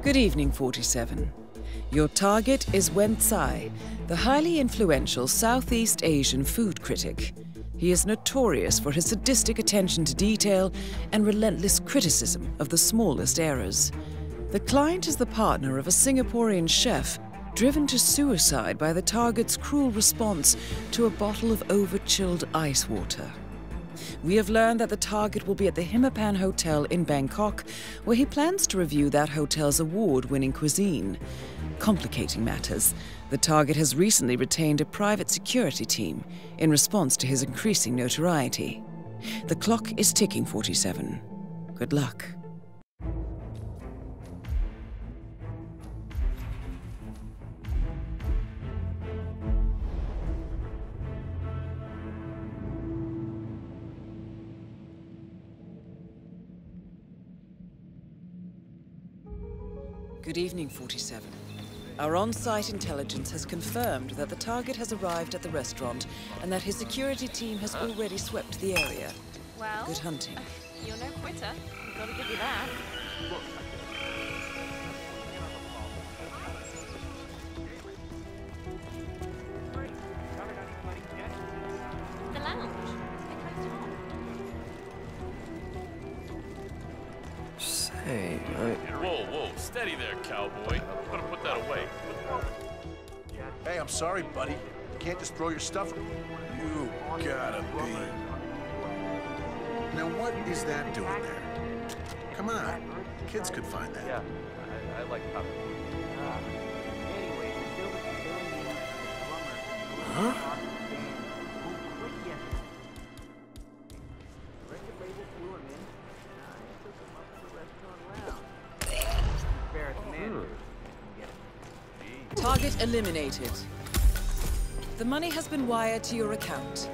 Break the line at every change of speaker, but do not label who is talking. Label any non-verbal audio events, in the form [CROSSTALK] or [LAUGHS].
Good evening, 47. Your target is Wen Tsai, the highly influential Southeast Asian food critic. He is notorious for his sadistic attention to detail and relentless criticism of the smallest errors. The client is the partner of a Singaporean chef driven to suicide by the target's cruel response to a bottle of over-chilled ice water. We have learned that the target will be at the Himmapan Hotel in Bangkok, where he plans to review that hotel's award-winning cuisine. Complicating matters, the target has recently retained a private security team in response to his increasing notoriety. The clock is ticking 47. Good luck. Good evening, 47. Our on-site intelligence has confirmed that the target has arrived at the restaurant and that his security team has already swept the area.
Well,
Good hunting. [LAUGHS]
you're no quitter. Gotta give you that.
Say, I...
Whoa, whoa, steady there, cowboy. I'm gonna put that away.
Hey, I'm sorry, buddy. You can't just throw your stuff. You gotta be. Now, what is that doing there? Come on. Kids could find that.
Yeah, I, I like pop.
Huh?
Target eliminated. The money has been wired to your account.